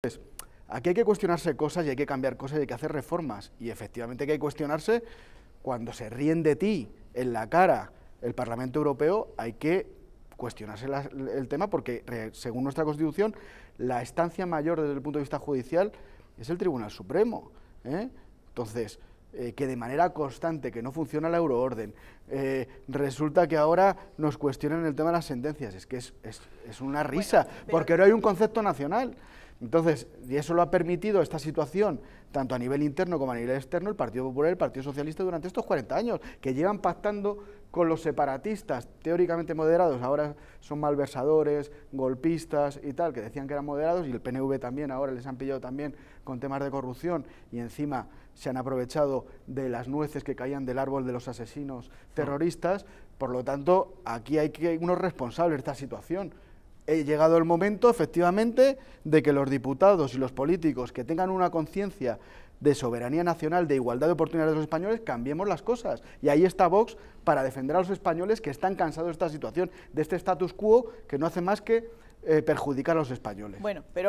Pues, aquí hay que cuestionarse cosas y hay que cambiar cosas y hay que hacer reformas. Y efectivamente hay que cuestionarse cuando se ríen de ti en la cara el Parlamento Europeo, hay que cuestionarse el tema porque, según nuestra Constitución, la estancia mayor desde el punto de vista judicial es el Tribunal Supremo. ¿eh? Entonces, eh, que de manera constante, que no funciona la euroorden, eh, resulta que ahora nos cuestionan el tema de las sentencias. Es que es, una risa, porque no hay un concepto nacional. Entonces, y eso lo ha permitido esta situación, tanto a nivel interno como a nivel externo, el Partido Popular y el Partido Socialista durante estos 40 años, que llevan pactando con los separatistas teóricamente moderados, ahora son malversadores, golpistas y tal, que decían que eran moderados, y el PNV también, ahora les han pillado también con temas de corrupción, y encima se han aprovechado de las nueces que caían del árbol de los asesinos terroristas, por lo tanto, aquí hay que unos responsables de esta situación he llegado el momento, efectivamente, de que los diputados y los políticos que tengan una conciencia de soberanía nacional, de igualdad de oportunidades de los españoles, cambiemos las cosas. Y ahí está Vox para defender a los españoles que están cansados de esta situación, de este status quo que no hace más que eh, perjudicar a los españoles. Bueno, pero